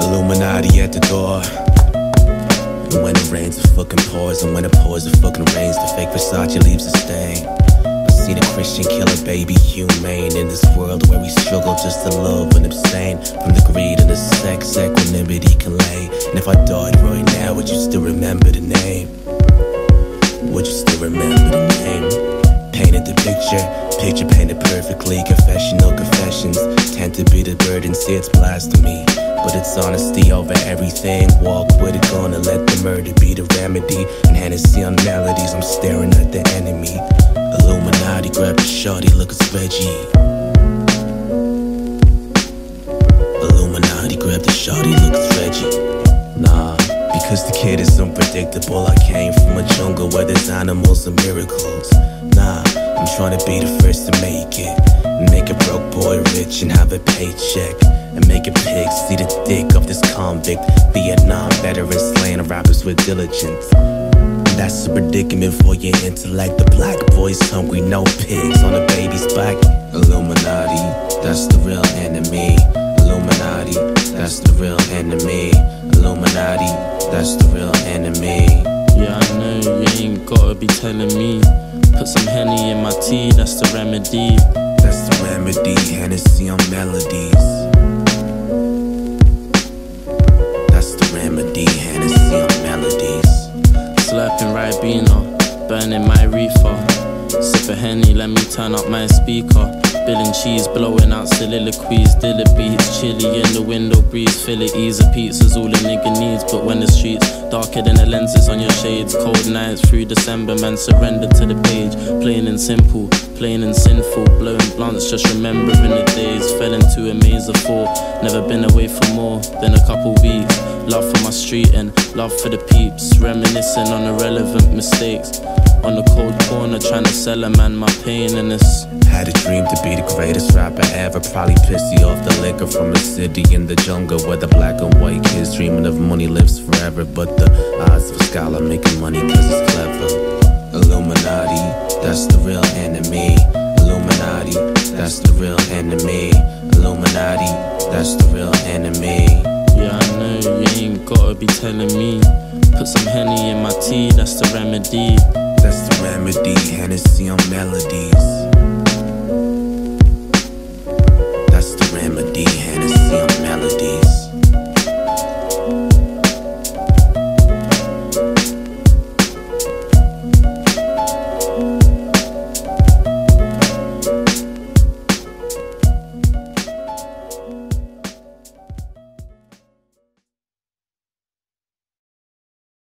Illuminati at the door. And when it rains, it fucking pours. And when it pours, it fucking rains. The fake Versace leaves a stain. I see the Christian killer, baby, humane. In this world where we struggle just to love and abstain from the greed and the sex equanimity can lay. And if I died right now, would you still remember the name? Would you still remember the name? Painted the picture, picture painted perfectly. Confessional confessions tend to be the burden, see it's blasphemy. But it's honesty over everything. Walk with a gun and let the murder be the remedy. And Hennessy on melodies, I'm staring at the enemy. Illuminati, grab the shorty, look it's Rejjie. Illuminati, grab the shorty, look it's Rejjie. Nah, because the kid is unpredictable. I came from a jungle where there's animals and miracles. Nah, I'm trying to be the first to make it. Make a broke boy rich and have a paycheck. And make a pig see the dick of this convict. Vietnam veteran slaying rappers with diligence. That's a predicament for your intellect. The black boy's hungry, no pigs on a baby's back. Illuminati, that's the real enemy. Illuminati, that's the real enemy. Illuminati, that's the real enemy. Yeah, I know you ain't gotta be telling me. Put some Henny in my tea, that's the remedy. That's the remedy, Hennessy on melodies. A Henny, let me turn up my speaker. Bill and cheese blowing out soliloquies. Dilla beats, chilly in the window breeze. Fill it, ease a pizza's all a nigga needs. But when the streets darker than the lenses on your shades, cold nights through December, man, surrender to the page. Plain and simple, plain and sinful. Blowing blunts, just remembering the days. Fell into a maze of four. Never been away for more than a couple weeks. Love for my street and love for the peeps. Reminiscing on irrelevant mistakes. On the cold corner, trying to sell a man my pain and this. Had a dream to be the greatest rapper ever. Probably pissed you off the liquor from a city in the jungle where the black and white kids dreaming of money lives forever. But the odds of a scholar making money cause it's clever. Illuminati, that's the real enemy. Illuminati, that's the real enemy. Illuminati, that's the real enemy. Yeah, I know you ain't gotta be telling me. Put some Henny in my tea, that's the remedy. Remedy, Hennessy on melodies.